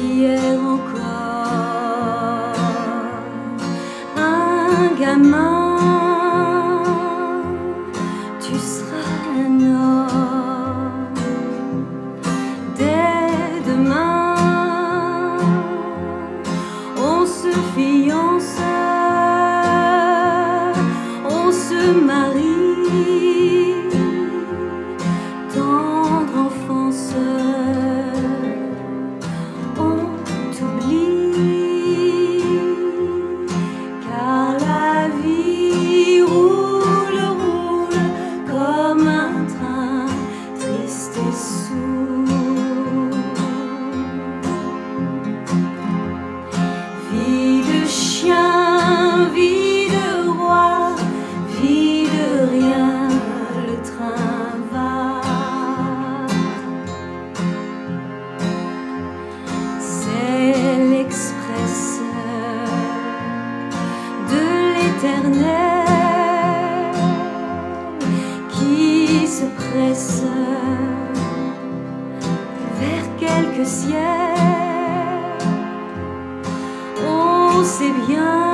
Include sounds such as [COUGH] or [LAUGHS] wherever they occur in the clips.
hier encore. Un gamin. Arrive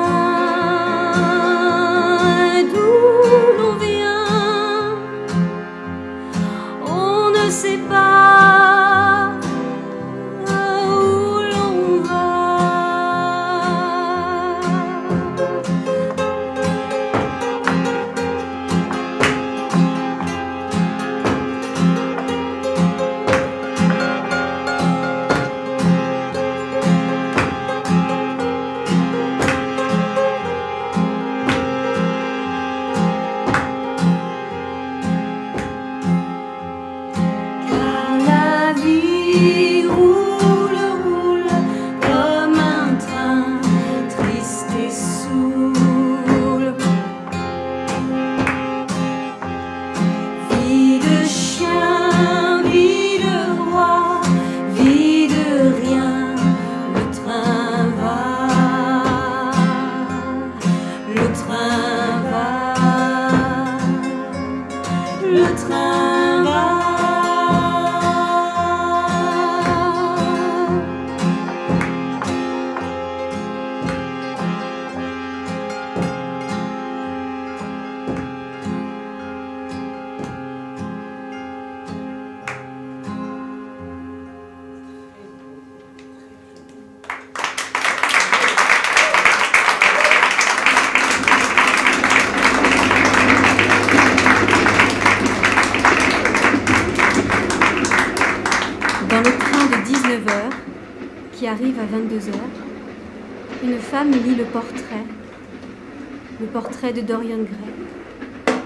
de Dorian Gray.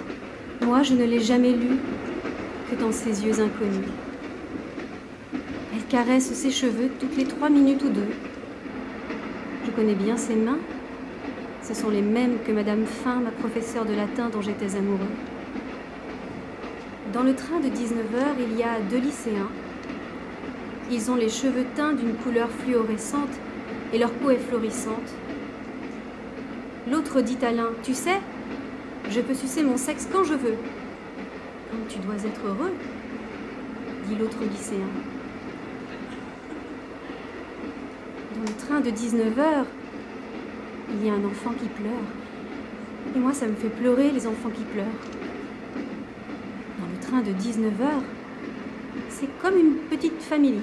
Moi, je ne l'ai jamais lu que dans ses yeux inconnus. Elle caresse ses cheveux toutes les trois minutes ou deux. Je connais bien ses mains. Ce sont les mêmes que Madame Fin, ma professeure de latin dont j'étais amoureux. Dans le train de 19h, il y a deux lycéens ils ont les cheveux teints d'une couleur fluorescente et leur peau est florissante. L'autre dit à l'un, tu sais, je peux sucer mon sexe quand je veux. Tu dois être heureux, dit l'autre lycéen. Dans le train de 19h, il y a un enfant qui pleure. Et moi, ça me fait pleurer les enfants qui pleurent. Dans le train de 19h, c'est comme une petite famille.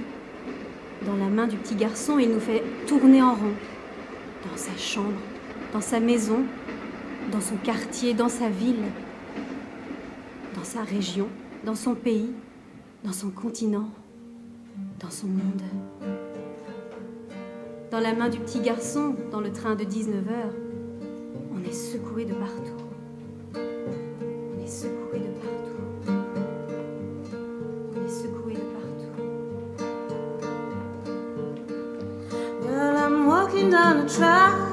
Dans la main du petit garçon, il nous fait tourner en rond. Dans sa chambre, dans sa maison, dans son quartier, dans sa ville, dans sa région, dans son pays, dans son continent, dans son monde. Dans la main du petit garçon, dans le train de 19h, on est secoué de partout. On est secoué de partout. On est secoué de partout. I'm walking down track.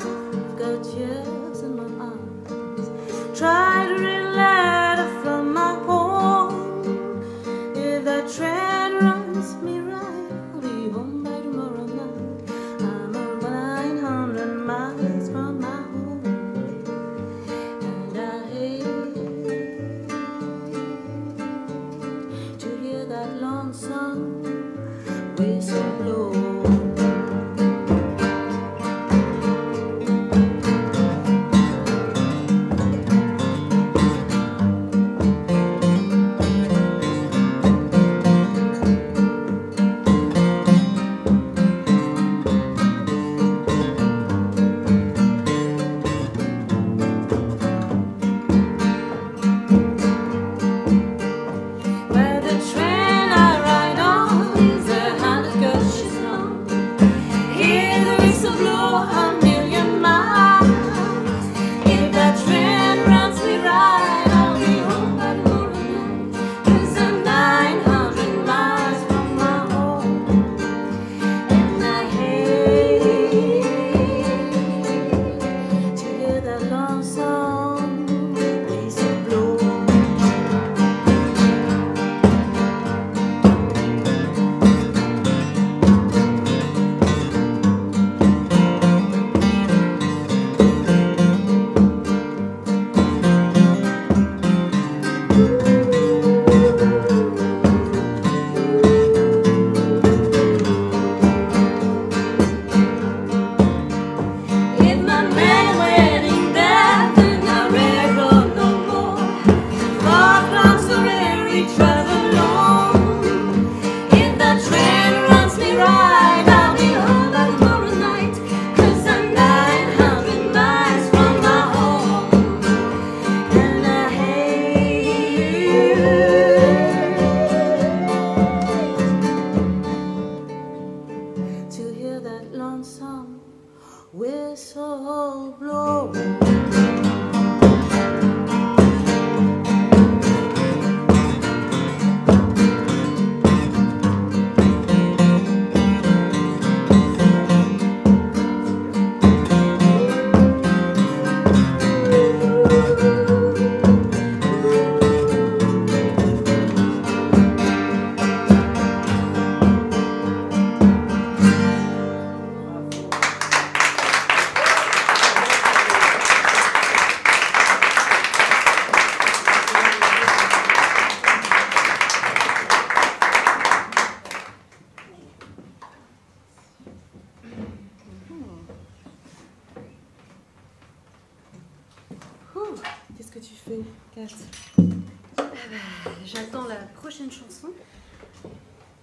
Euh, j'attends la prochaine chanson.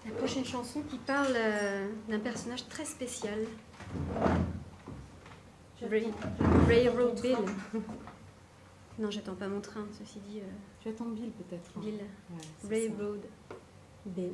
La prochaine chanson qui parle euh, d'un personnage très spécial. Railroad Bill. non, j'attends pas mon train, ceci dit. Euh, j'attends Bill peut-être. Bill. Railroad Bill.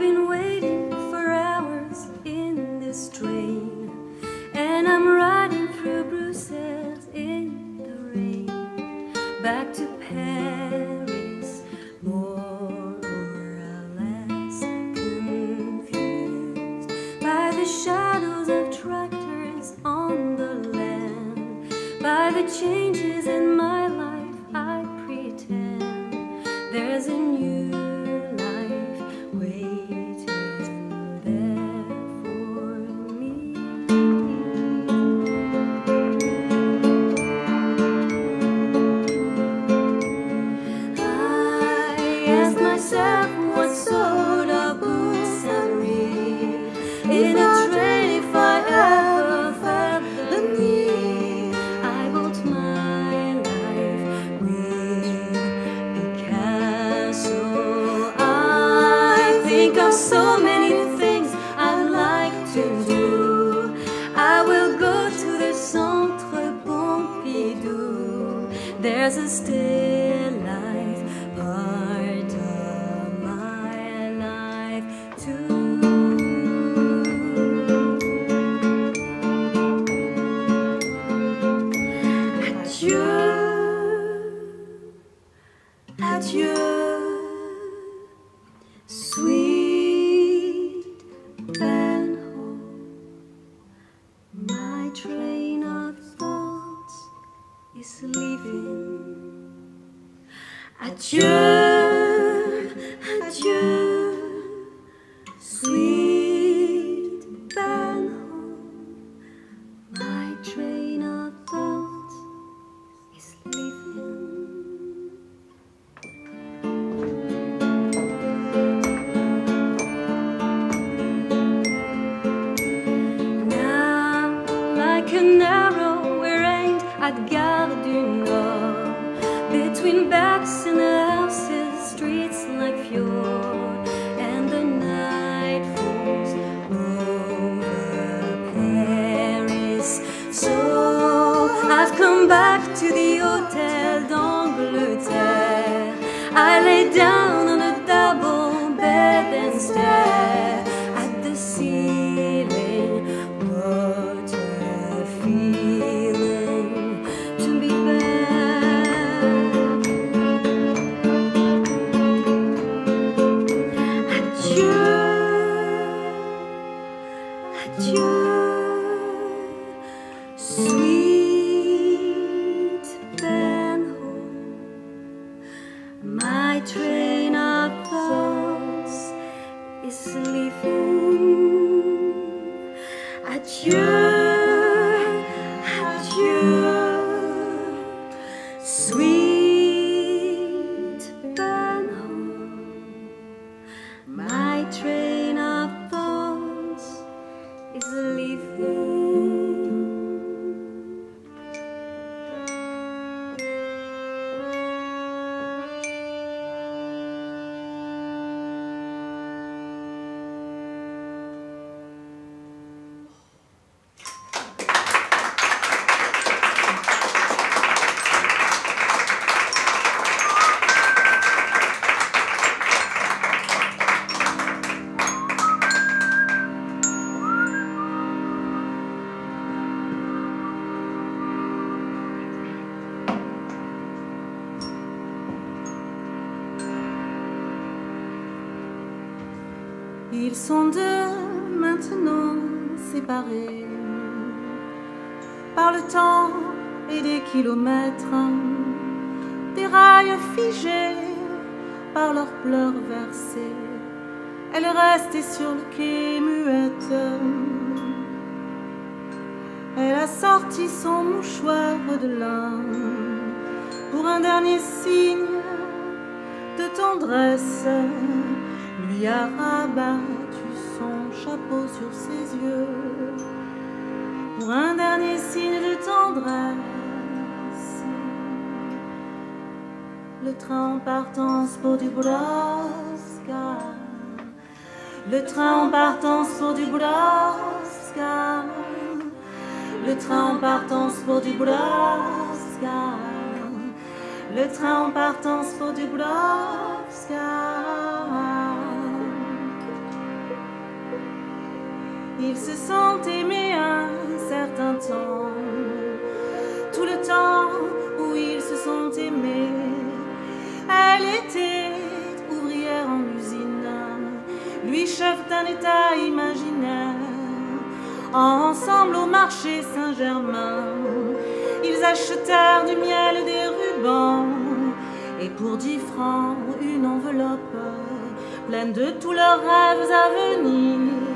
Been waiting Adieu, sweet. Ils sont deux maintenant séparés par le temps et des kilomètres, des rails figés par leurs pleurs versés. Elle est restée sur le quai muette. Elle a sorti son mouchoir de lin pour un dernier signe de tendresse lui a rabattu son chapeau sur ses yeux pour un dernier signe de tendresse. Le train en partance pour du. Le train en partance pour du. Le train en partance pour du. Le train en partance pour du. Ils se sont aimés un certain temps, tout le temps où ils se sont aimés. Elle était ouvrière en usine, lui chef d'un état imaginaire. Ensemble au marché Saint-Germain, ils achetèrent du miel et des rubans, et pour dix francs une enveloppe pleine de tous leurs rêves à venir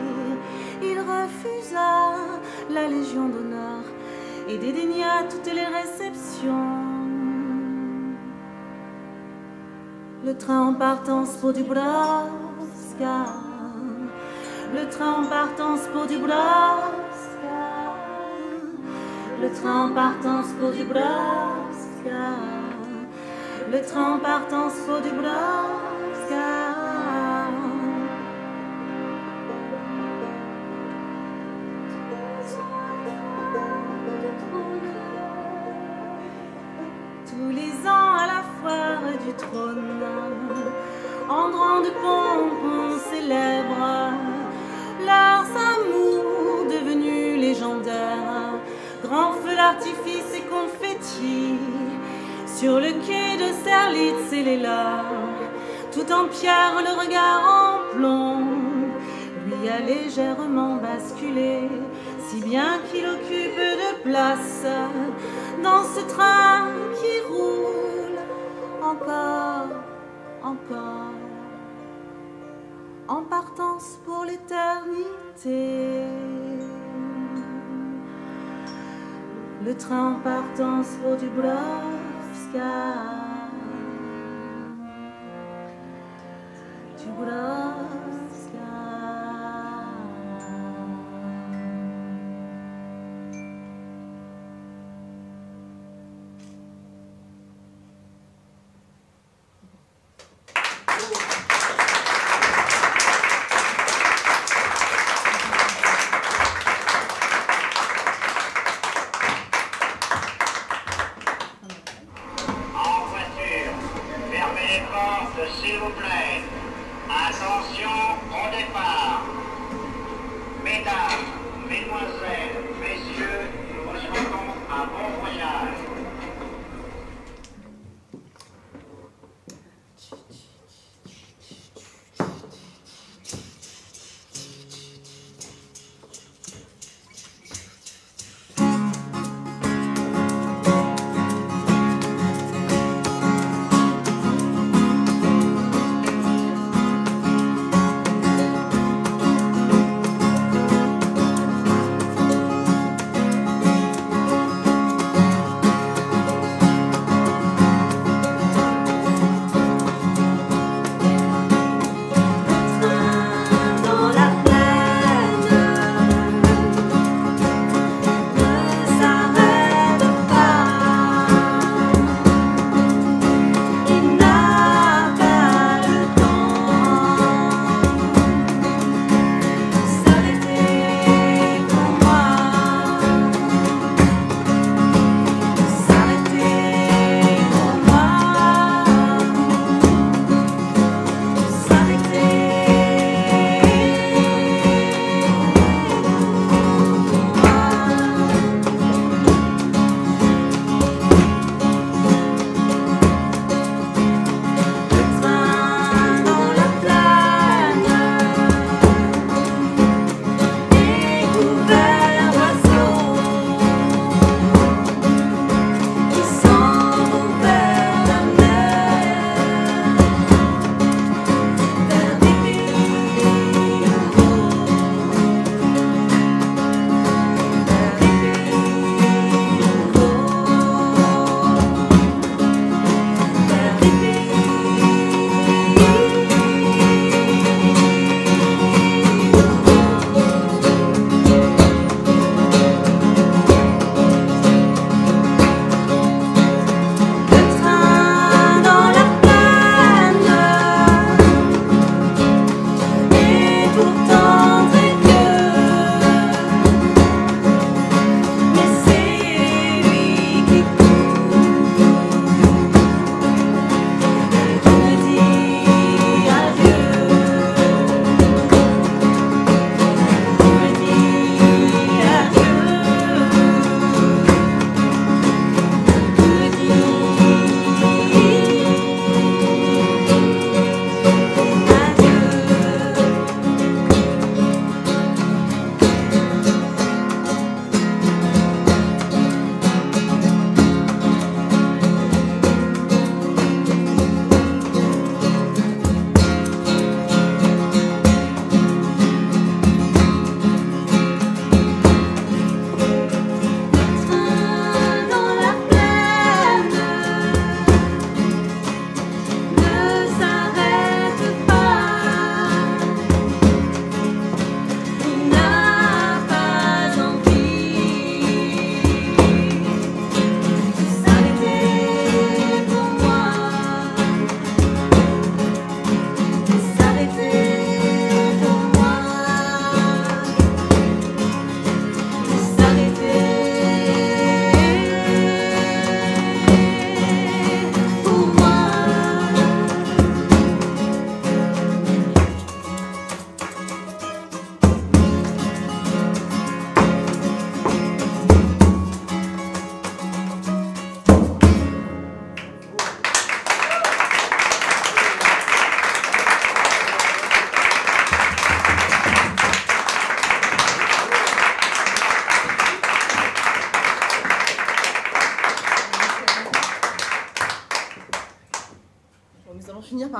la Légion d'honneur et dédaigna toutes les réceptions. Le train en partance pour du Nebraska. Le train en partance pour du Nebraska. Le train en partance pour du Nebraska. Le train en partance pour du en grande pompe célèbre leurs amours devenus légendaires. Grand feu d'artifice et confetti sur le quai de Serlitz et tout en pierre, le regard en plomb, lui a légèrement basculé, si bien qu'il occupe de place dans ce train qui roule encore, encore, en partance pour l'éternité. Le train en partance pour du Nebraska.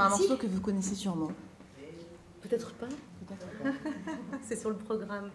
Un morceau que vous connaissez sûrement. Peut-être pas. [LAUGHS] C'est sur le programme.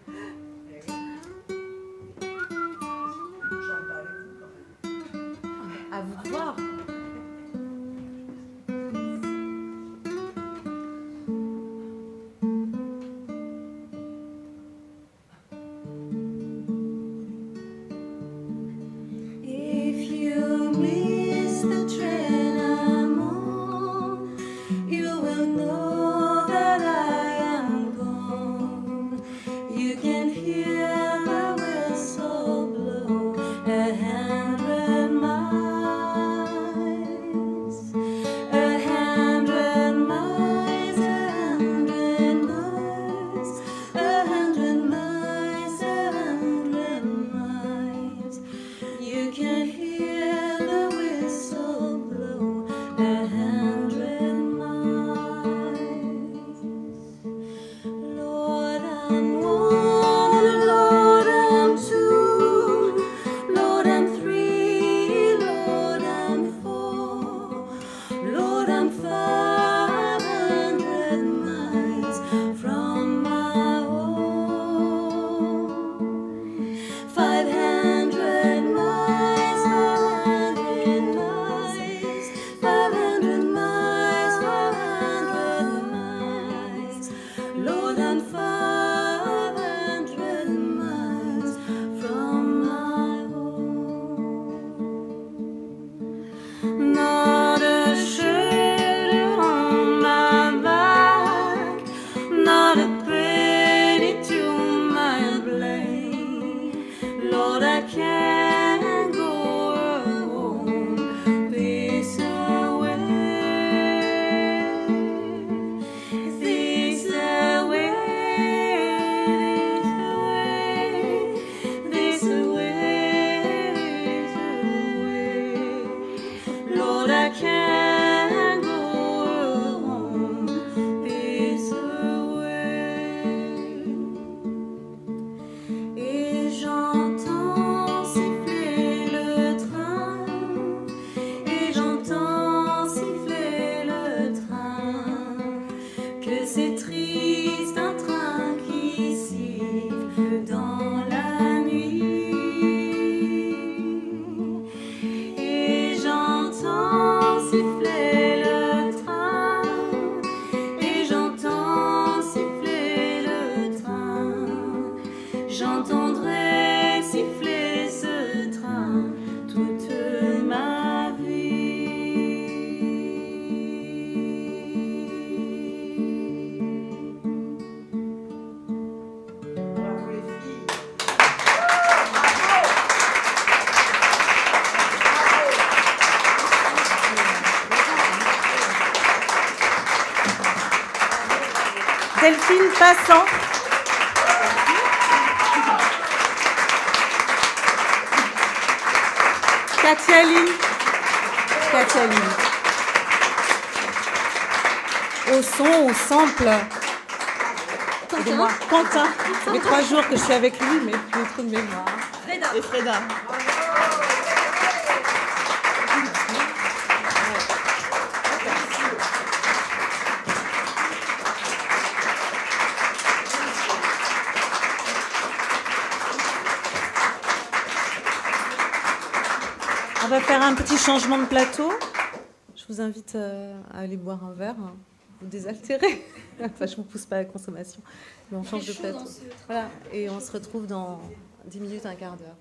Delphine Passant. Katia Lee. Katia Lee. Au son, au sample. Aidez-moi. Quentin. Ça fait trois jours que je suis avec lui, mais plus trop de mémoire. Et Freda. Faire un petit changement de plateau. Je vous invite euh, à aller boire un verre, hein, vous désaltérer. [LAUGHS] enfin, je ne vous pousse pas à la consommation, mais on change de plateau. Voilà, et on se retrouve dans 10 minutes, un quart d'heure.